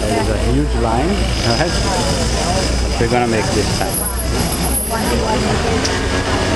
There is a huge line, right? We're gonna make this time. Thank you.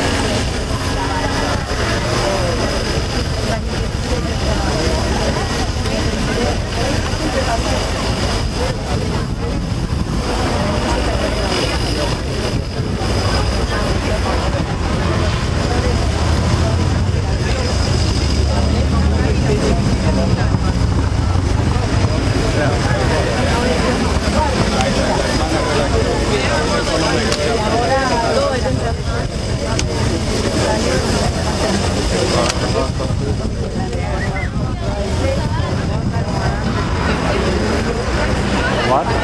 What?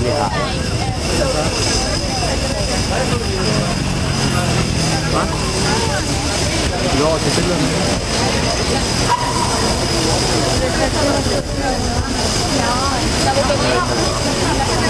really high. Huh? Yo, this is one.